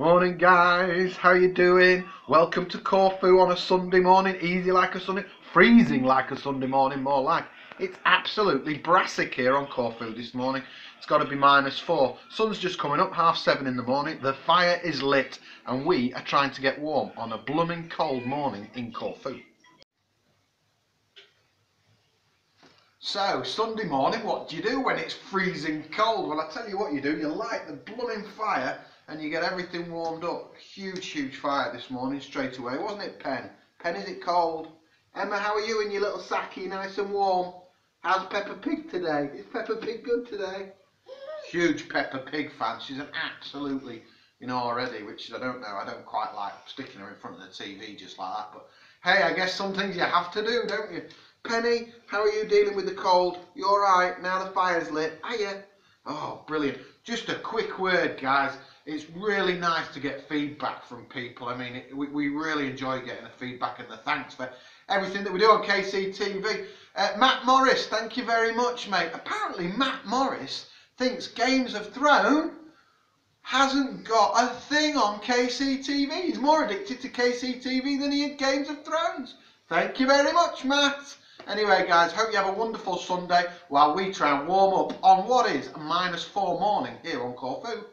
Morning guys, how you doing? Welcome to Corfu on a Sunday morning, easy like a Sunday, freezing like a Sunday morning, more like. It's absolutely brassic here on Corfu this morning. It's got to be minus four. Sun's just coming up, half seven in the morning. The fire is lit and we are trying to get warm on a blooming cold morning in Corfu. So, Sunday morning, what do you do when it's freezing cold? Well, I tell you what you do, you light the blooming fire and you get everything warmed up. Huge, huge fire this morning straight away, wasn't it, Pen? Pen, is it cold? Emma, how are you in your little sacky, nice and warm? How's Peppa Pig today? Is Peppa Pig good today? Huge Peppa Pig fan. She's an absolutely, you know, already, which I don't know. I don't quite like sticking her in front of the TV just like that. But hey, I guess some things you have to do, don't you? Penny, how are you dealing with the cold? You're alright? Now the fire's lit. Are you? Oh, brilliant. Just a quick word, guys. It's really nice to get feedback from people. I mean, we, we really enjoy getting the feedback and the thanks for everything that we do on KCTV. Uh, Matt Morris, thank you very much, mate. Apparently, Matt Morris thinks Games of Thrones hasn't got a thing on KCTV. He's more addicted to KCTV than he is Games of Thrones. Thank you very much, Matt. Anyway, guys, hope you have a wonderful Sunday while we try and warm up on what is a minus four morning here on Corfu.